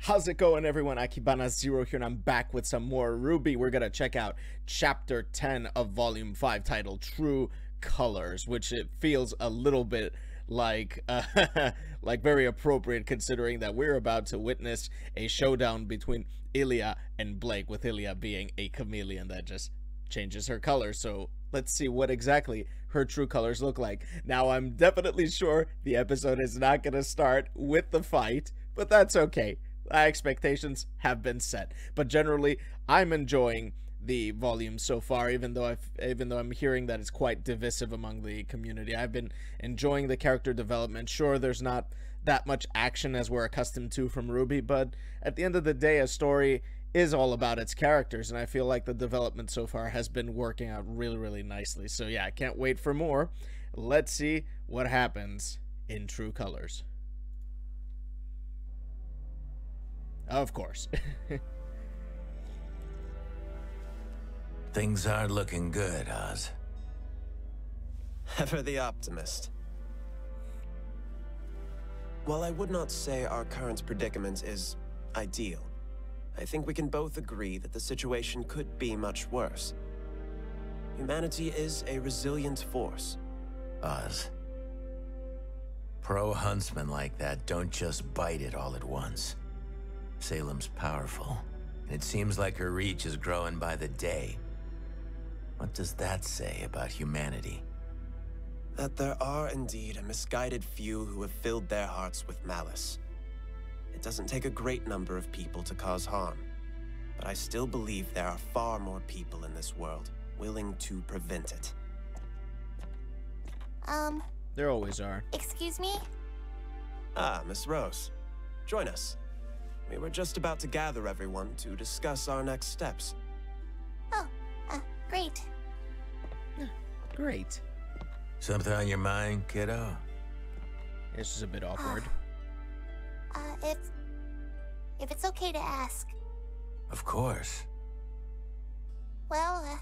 How's it going, everyone? Akibana Zero here, and I'm back with some more RWBY. We're gonna check out Chapter 10 of Volume 5, titled True Colors, which it feels a little bit like uh, like very appropriate considering that we're about to witness a showdown between Ilia and Blake, with Ilia being a chameleon that just changes her color. So let's see what exactly her true colors look like. Now, I'm definitely sure the episode is not to start with the fight, but that's okay expectations have been set. But generally, I'm enjoying the volume so far, even though I've even though I'm hearing that it's quite divisive among the community. I've been enjoying the character development. Sure, there's not that much action as we're accustomed to from RWBY, but at the end of the day, a story is all about its characters, and I feel like the development so far has been working out really, really nicely. So yeah, I can't wait for more. Let's see what happens in True Colors. Of course. Things aren't looking good, Oz. Ever the optimist. While I would not say our current predicament is ideal, I think we can both agree that the situation could be much worse. Humanity is a resilient force. Oz. Pro huntsmen like that don't just bite it all at once. Salem's powerful, and it seems like her reach is growing by the day. What does that say about humanity? That there are indeed a misguided few who have filled their hearts with malice. It doesn't take a great number of people to cause harm, but I still believe there are far more people in this world willing to prevent it. Um... There always are. Excuse me? Ah, Miss Rose. Join us. We were just about to gather everyone to discuss our next steps. Oh, uh, great. Great. Something on your mind, kiddo? This is a bit awkward. Uh, uh, if... If it's okay to ask. Of course. Well, uh,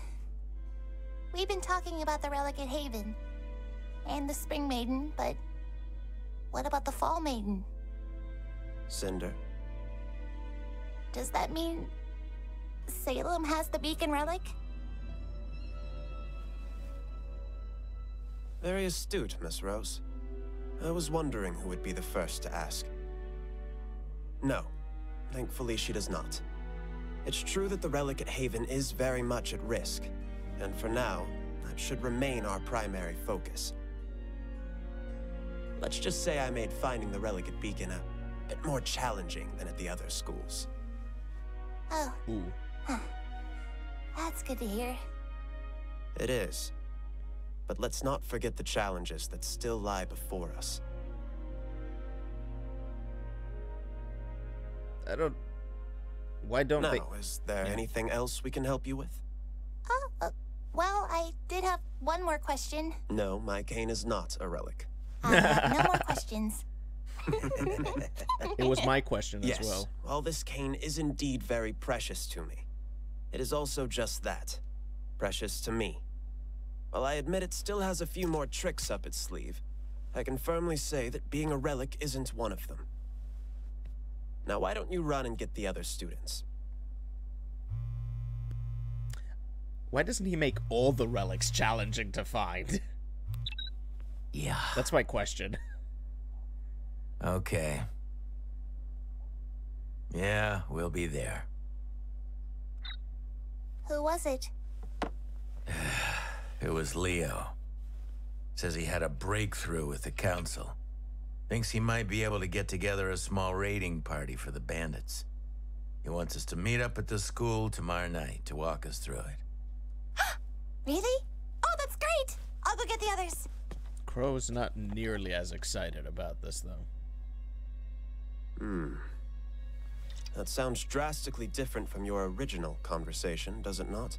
We've been talking about the Relic at Haven. And the Spring Maiden, but... What about the Fall Maiden? Cinder. Does that mean Salem has the Beacon relic? Very astute, Miss Rose. I was wondering who would be the first to ask. No, thankfully she does not. It's true that the relic at Haven is very much at risk, and for now, that should remain our primary focus. Let's just say I made finding the relic at Beacon a bit more challenging than at the other schools. Oh. Ooh. Huh. That's good to hear. It is. But let's not forget the challenges that still lie before us. I don't. Why don't now, they? is there Yeah. anything else we can help you with? Oh, uh, well, I did have one more question. No, my cane is not a relic. I have no more questions. It was my question yes, as well. while this cane is indeed very precious to me, it is also just that, precious to me. While I admit it still has a few more tricks up its sleeve, I can firmly say that being a relic isn't one of them. Now why don't you run and get the other students? Why doesn't he make all the relics challenging to find? Yeah. That's my question. Okay. Yeah, we'll be there. Who was it? It was Leo. Says he had a breakthrough with the council. Thinks he might be able to get together a small raiding party for the bandits. He wants us to meet up at the school tomorrow night to walk us through it. Really? Oh, that's great! I'll go get the others. Qrow's not nearly as excited about this, though. Hmm. That sounds drastically different from your original conversation, does it not?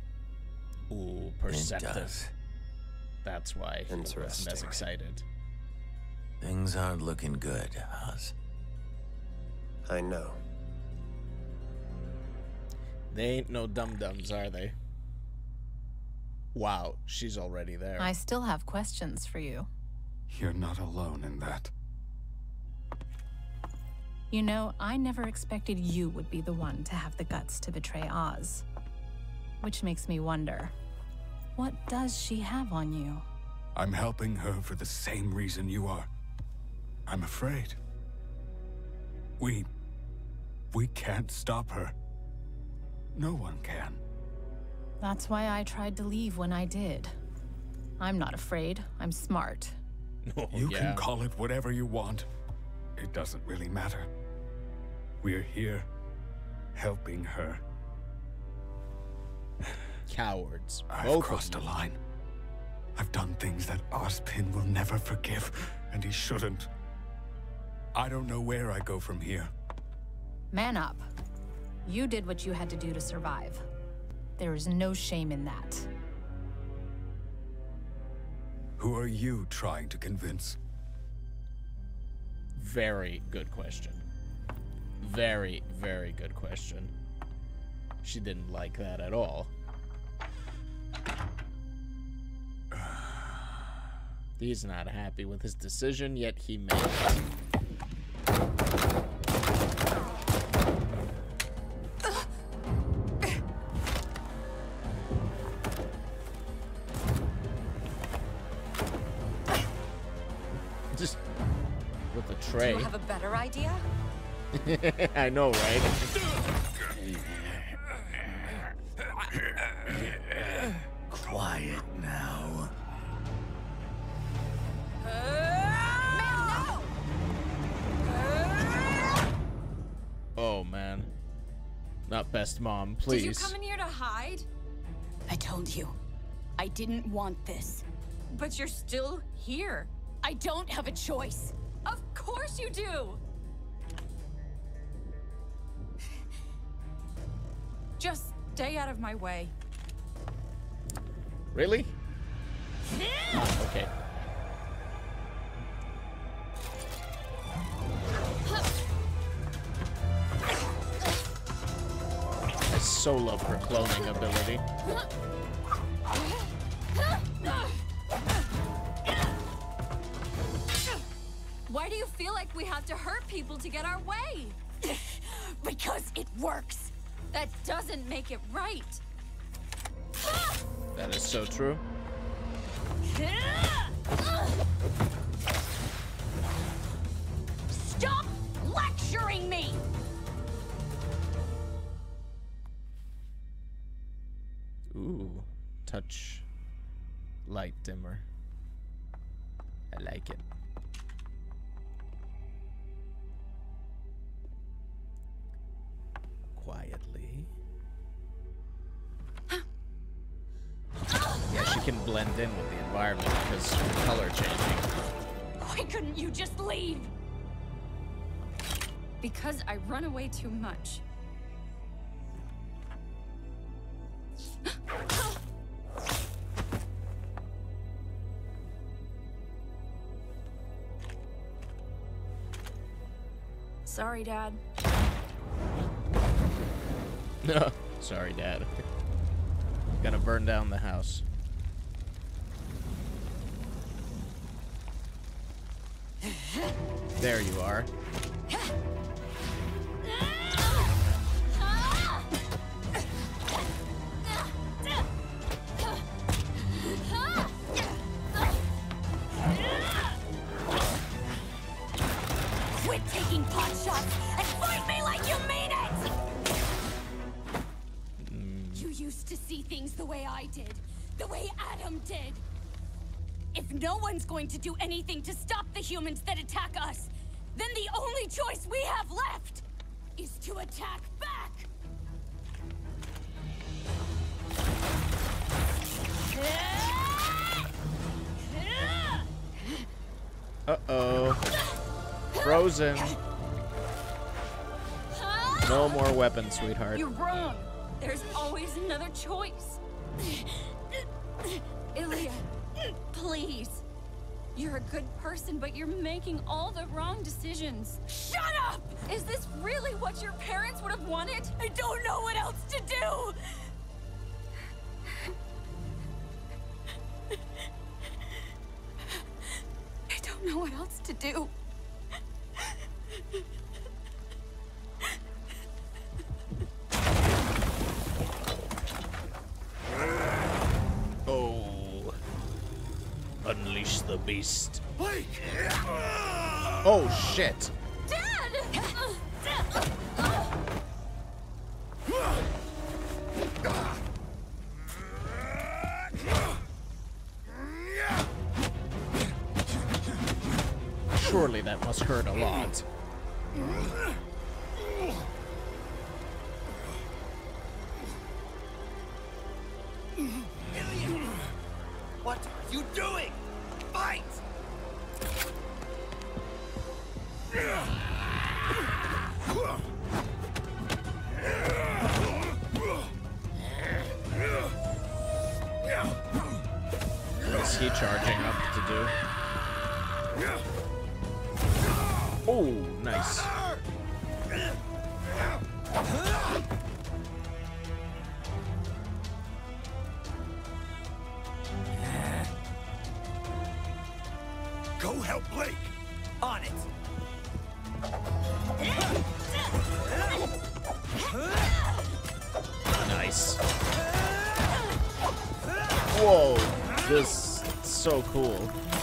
Ooh, It perceptive. does. That's why he wasn't as Interesting. excited. Things aren't looking good, Oz. I know. They ain't no dum-dums, are they? Wow, she's already there. I still have questions for you. You're not alone in that. You know, I never expected you would be the one to have the guts to betray Oz. Which makes me wonder, what does she have on you? I'm helping her for the same reason you are. I'm afraid. We... we can't stop her. No one can. That's why I tried to leave when I did. I'm not afraid. I'm smart. Oh, You yeah. can call it whatever you want. It doesn't really matter. We're here, helping her. Cowards. I've Both crossed a line. I've done things that Ozpin will never forgive, and he shouldn't. I don't know where I go from here. Man up. You did what you had to do to survive. There is no shame in that. Who are you trying to convince? Very good question. Very, very good question. She didn't like that at all. He's not happy with his decision, yet he made it. Just with the tray. Do You have a better idea? I know, right? Quiet now. Oh man. Not best mom, please. Did you please. come in here to hide? I told you. I didn't want this. But you're still here. I don't have a choice. Of course you do! Just stay out of my way. Really? Okay. I so love her cloning ability. Why do you feel like we have to hurt people to get our way? Because it works. That doesn't make it right. That is so true. Stop lecturing me! Ooh, touch light dimmer. I like it. Blend in with the environment because color changing. Why couldn't you just leave? Because I run away too much. Sorry, Dad. No, sorry, Dad. Gonna burn down the house. There you are. Quit taking pot shots and fight me like you mean it! You used to see things the way I did, the way Adam did. If no one's going to do anything to stop humans that attack us, then the only choice we have left is to attack back! Uh-oh. Frozen. No more weapons, sweetheart. You're wrong. There's always another choice. Ilia, please. You're a good person, but you're making all the wrong decisions. Shut up! Is this really what your parents would have wanted? I don't know what else to do! I don't know what else to do. Unleash the beast. Blake! Oh shit. Dad! Surely that must hurt a lot. Charging up to do? Oh, nice. Go help Blake! On it! Nice. Whoa, this is so cool.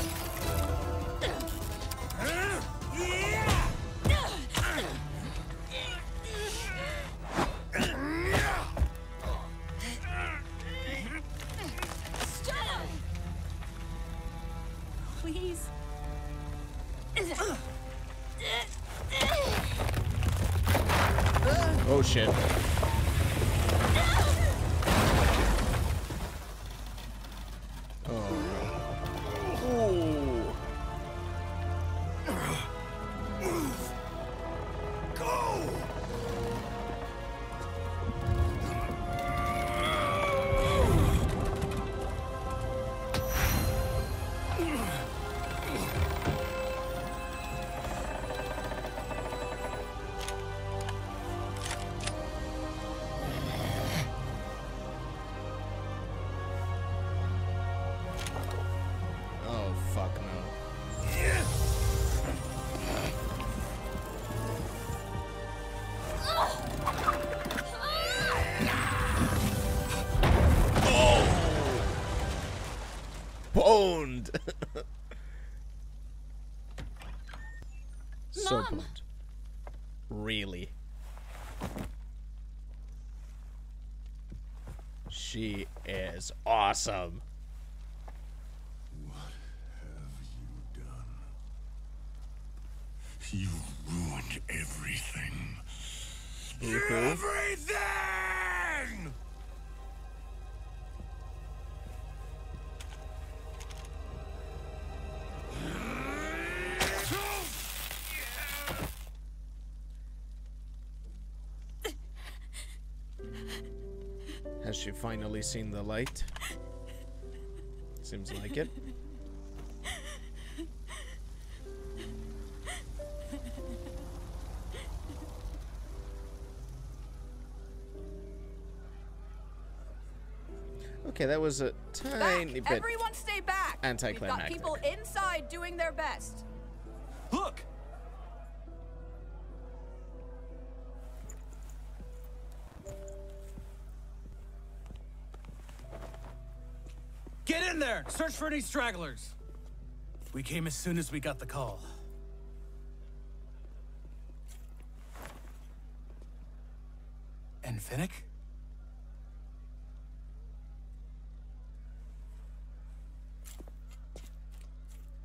Boned. so Mom. boned. Really. She is awesome. What have you done? You ruined everything. Mhm. Everything! Has she finally seen the light? Seems like it. Okay, that was a tiny back. bit. Everyone stay back. anticlimactic. We've got people inside doing their best. There! Search for any stragglers! We came as soon as we got the call. And Fennec?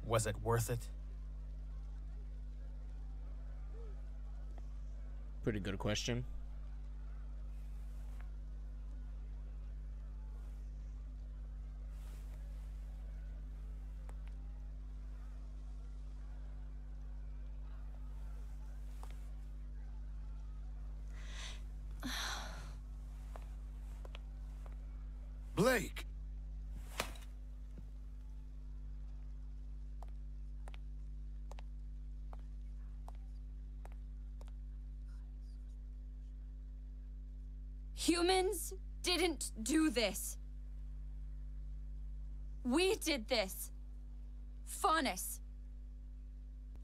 Was it worth it? Pretty good question. Blake! Humans didn't do this. We did this. Faunus.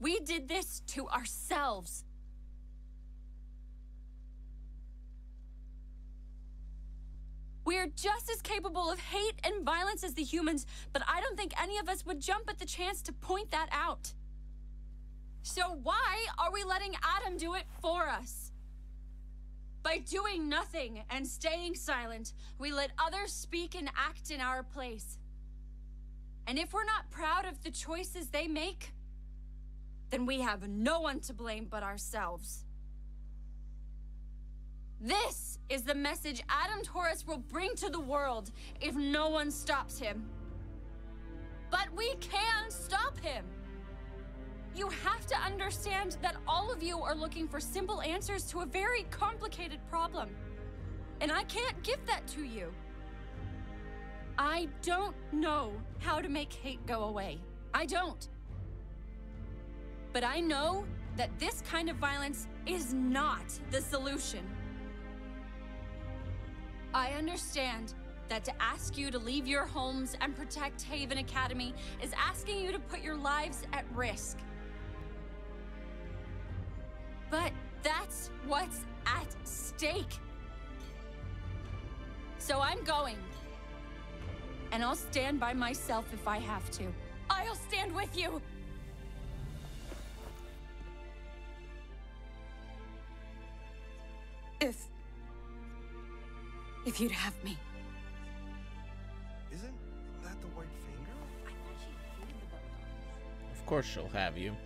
We did this to ourselves. We're just as capable of hate and violence as the humans, but I don't think any of us would jump at the chance to point that out. So why are we letting Adam do it for us? By doing nothing and staying silent, we let others speak and act in our place. And if we're not proud of the choices they make, then we have no one to blame but ourselves. This is the message Adam Taurus will bring to the world if no one stops him. But we can stop him! You have to understand that all of you are looking for simple answers to a very complicated problem. And I can't give that to you. I don't know how to make hate go away. I don't. But I know that this kind of violence is not the solution. I understand that to ask you to leave your homes and protect Haven Academy is asking you to put your lives at risk. But that's what's at stake. So I'm going. And I'll stand by myself if I have to. I'll stand with you! If you'd have me. Isn't that the white finger? Of course she'll have you.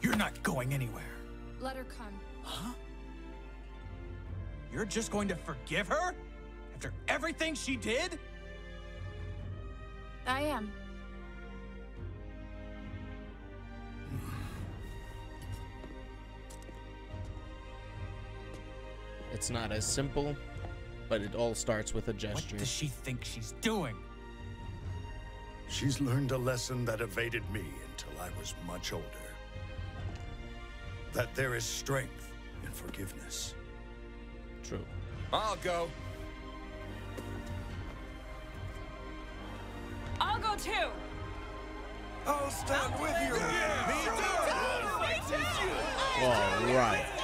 You're not going anywhere. Let her come. Huh? You're just going to forgive her? After everything she did? I am. It's not as simple, but it all starts with a gesture. What does she think she's doing? She's learned a lesson that evaded me until I was much older. That there is strength in forgiveness. True. I'll go. I'll go too! I'll stand with you. Me too. All right.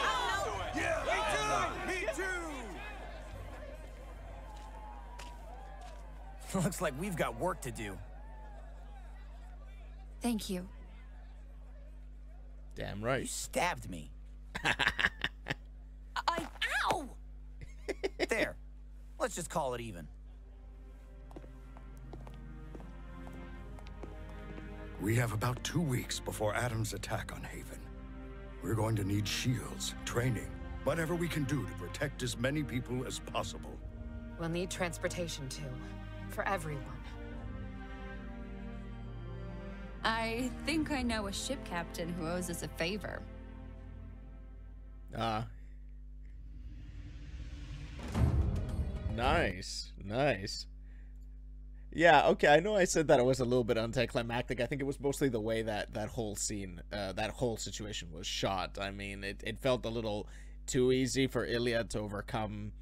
Looks like we've got work to do. Thank you. Damn right. You stabbed me. I. Ow! There. Let's just call it even. We have about two weeks before Adam's attack on Haven. We're going to need shields, training, whatever we can do to protect as many people as possible. We'll need transportation too. For everyone. I think I know a ship captain who owes us a favor. Ah. nice. Nice. Yeah, okay, I know I said that it was a little bit anticlimactic. I think it was mostly the way that that whole scene, uh, that whole situation was shot. I mean, it, it felt a little too easy for Ilia to overcome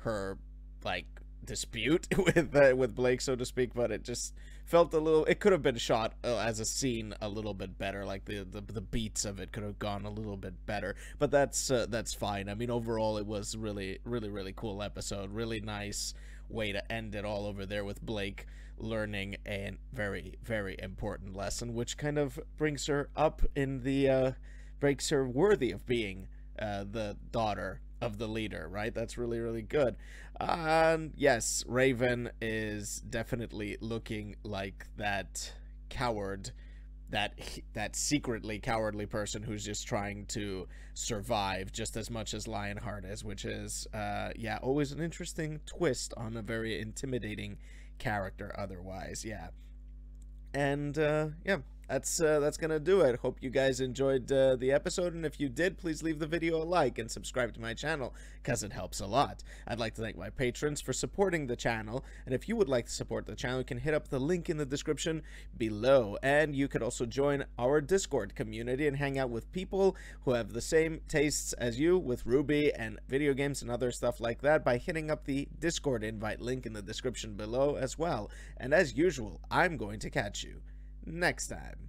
her, like, dispute with uh, with Blake, so to speak, but it just felt a little, it could have been shot uh, as a scene a little bit better, like the, the, the beats of it could have gone a little bit better, but that's, uh, that's fine. I mean, overall, it was really, really, really cool episode, really nice way to end it all over there with Blake learning a very, very important lesson, which kind of brings her up in the, uh, makes her worthy of being uh, the daughter of the leader, right? That's really, really good. And yes, Raven is definitely looking like that coward that that secretly cowardly person who's just trying to survive just as much as Lionheart is, which is uh yeah, always an interesting twist on a very intimidating character otherwise. Yeah. And uh yeah, that's uh, that's gonna do it. Hope you guys enjoyed uh, the episode, and if you did, please leave the video a like and subscribe to my channel, cause it helps a lot. I'd like to thank my patrons for supporting the channel, and if you would like to support the channel, you can hit up the link in the description below, and you could also join our Discord community and hang out with people who have the same tastes as you with RWBY and video games and other stuff like that by hitting up the Discord invite link in the description below as well. And as usual, I'm going to catch you next time.